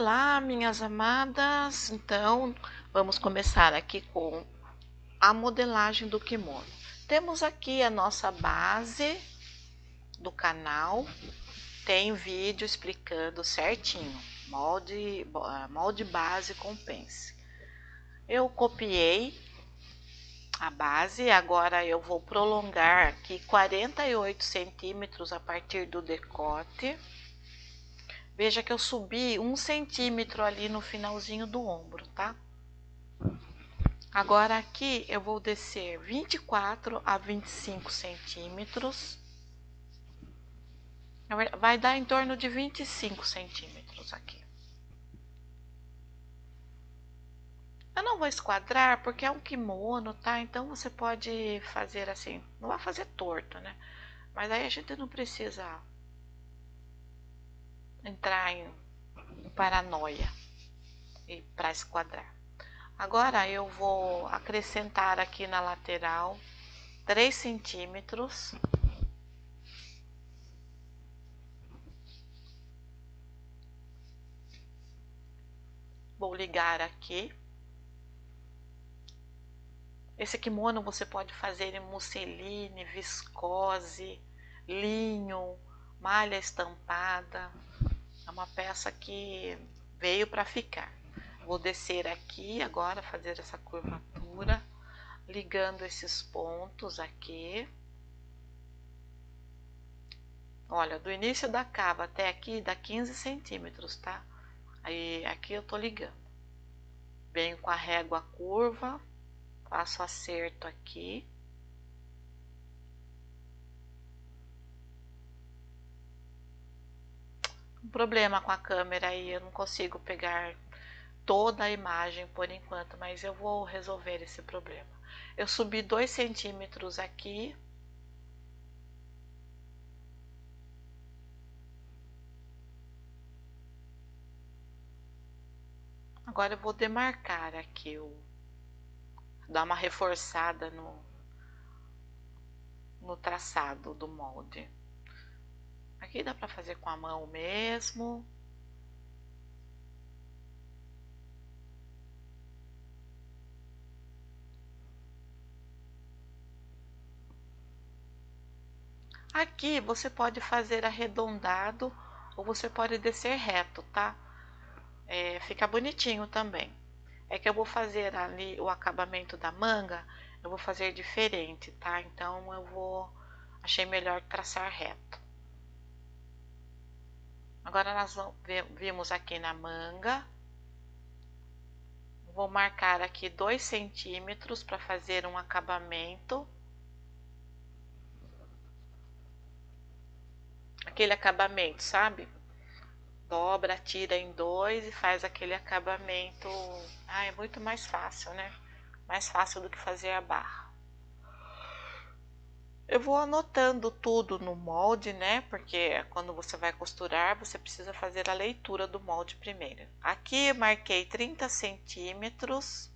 Olá, minhas amadas! Então, vamos começar aqui com a modelagem do kimono. Temos aqui a nossa base do canal, tem vídeo explicando certinho, molde, molde base com pence. Eu copiei a base, agora eu vou prolongar aqui 48 centímetros a partir do decote Veja que eu subi um centímetro ali no finalzinho do ombro, tá? Agora aqui eu vou descer 24 a 25 centímetros. Vai dar em torno de 25 centímetros aqui. Eu não vou esquadrar porque é um kimono, tá? Então você pode fazer assim, não vai fazer torto, né? Mas aí a gente não precisa entrar em, paranoia e para esquadrar. Agora eu vou acrescentar aqui na lateral 3 centímetros. Vou ligar aqui. Esse kimono você pode fazer em musseline, viscose, linho, malha estampada. É uma peça que veio para ficar. Vou descer aqui agora, fazer essa curvatura, ligando esses pontos aqui. Olha, do início da cava até aqui dá 15 centímetros, tá? Aí aqui eu tô ligando. Venho com a régua curva, faço acerto aqui. Problema com a câmera aí, eu não consigo pegar toda a imagem por enquanto, mas eu vou resolver esse problema. Eu subi dois centímetros aqui. Agora eu vou demarcar aqui, o, dar uma reforçada no, no traçado do molde. Aqui dá para fazer com a mão mesmo. Aqui você pode fazer arredondado ou você pode descer reto, tá? É, fica bonitinho também. É que eu vou fazer ali o acabamento da manga, eu vou fazer diferente, tá? Então eu vou, achei melhor traçar reto. Agora nós vimos aqui na manga. Vou marcar aqui dois centímetros para fazer um acabamento. Aquele acabamento, sabe? Dobra, tira em dois e faz aquele acabamento. Ah, é muito mais fácil, né? Mais fácil do que fazer a barra. Eu vou anotando tudo no molde, né? Porque quando você vai costurar, você precisa fazer a leitura do molde primeiro. Aqui eu marquei 30 centímetros.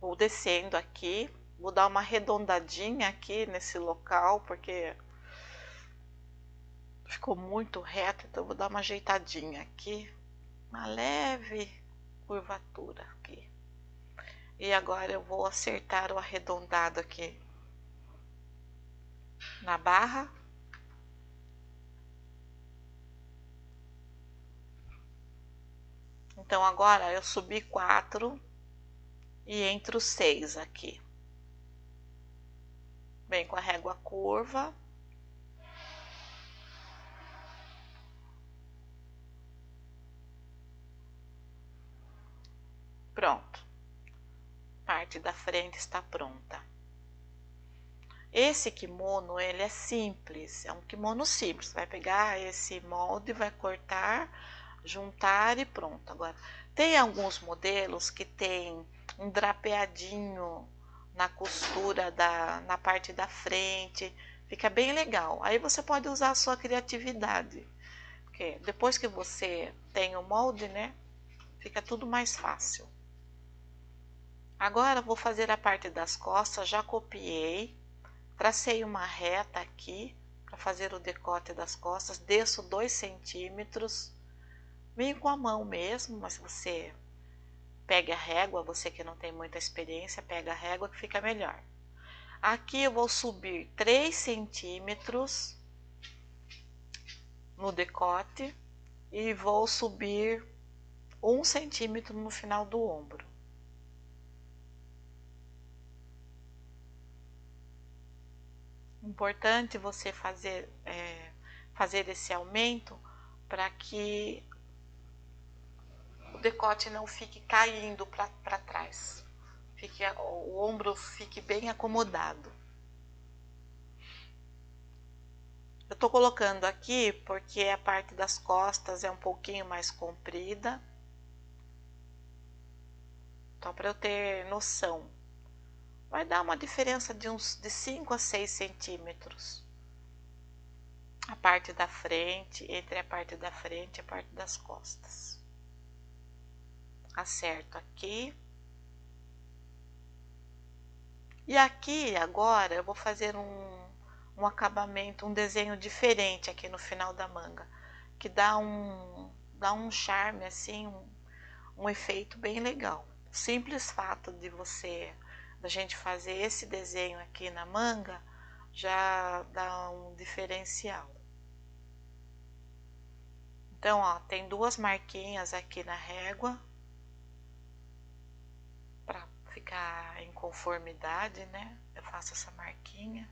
Vou descendo aqui, vou dar uma arredondadinha aqui nesse local, porque ficou muito reto, então vou dar uma ajeitadinha aqui uma leve curvatura aqui. E agora eu vou acertar o arredondado aqui na barra. Então agora eu subi quatro e entro seis aqui. Vem com a régua curva. Pronto. Parte da frente está pronta. Esse kimono, ele é simples, é um kimono simples. Vai pegar esse molde, vai cortar, juntar e pronto. Agora, tem alguns modelos que tem um drapeadinho na costura da na parte da frente, fica bem legal. Aí você pode usar a sua criatividade. Porque depois que você tem o molde, né, fica tudo mais fácil. Agora vou fazer a parte das costas, já copiei, tracei uma reta aqui para fazer o decote das costas, desço dois centímetros, venho com a mão mesmo, mas você pegue a régua, você que não tem muita experiência, pega a régua que fica melhor. Aqui eu vou subir 3 centímetros no decote e vou subir um centímetro no final do ombro. Importante você fazer, é, fazer esse aumento para que o decote não fique caindo para trás, fique, o ombro fique bem acomodado. Eu tô colocando aqui porque a parte das costas é um pouquinho mais comprida. Só para eu ter noção. Vai dar uma diferença de uns de 5 a 6 centímetros. A parte da frente, entre a parte da frente e a parte das costas. Acerto aqui. E aqui agora eu vou fazer um um acabamento, um desenho diferente aqui no final da manga, que dá um, dá um charme assim, um, um efeito bem legal. Simples fato de você, da gente fazer esse desenho aqui na manga, já dá um diferencial. Então, ó, tem duas marquinhas aqui na régua, para ficar em conformidade, né? Eu faço essa marquinha.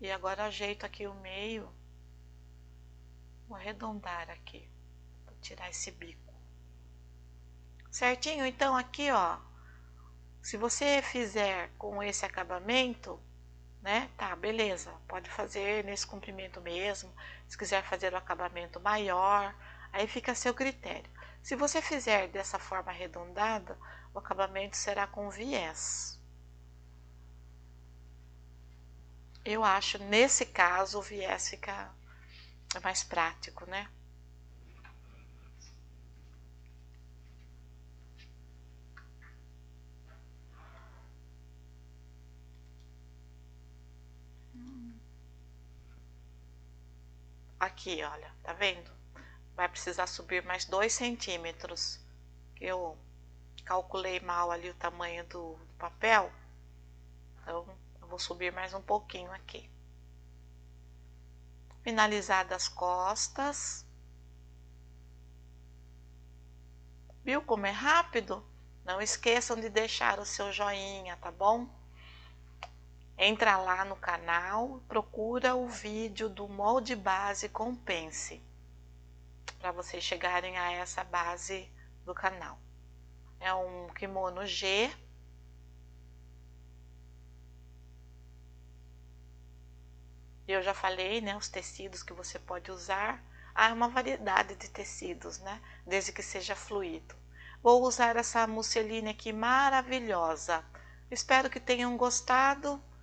E agora ajeito aqui o meio. Vou arredondar aqui. Vou tirar esse bico. Certinho? Então aqui, ó. Se você fizer com esse acabamento, né? Tá, beleza. Pode fazer nesse comprimento mesmo. Se quiser fazer o acabamento maior, aí fica a seu critério. Se você fizer dessa forma arredondada, o acabamento será com viés. Eu acho, nesse caso, o viés fica mais prático, né? Aqui, olha, tá vendo? Vai precisar subir mais dois centímetros. Eu calculei mal ali o tamanho do papel. Então, vou subir mais um pouquinho aqui. Finalizadas as costas. Viu como é rápido? Não esqueçam de deixar o seu joinha, tá bom? Entra lá no canal, procura o vídeo do molde base com pence, para vocês chegarem a essa base do canal. É um kimono G, Eu já falei, né, os tecidos que você pode usar. Há uma variedade de tecidos, né, desde que seja fluido. Vou usar essa musseline aqui maravilhosa. Espero que tenham gostado.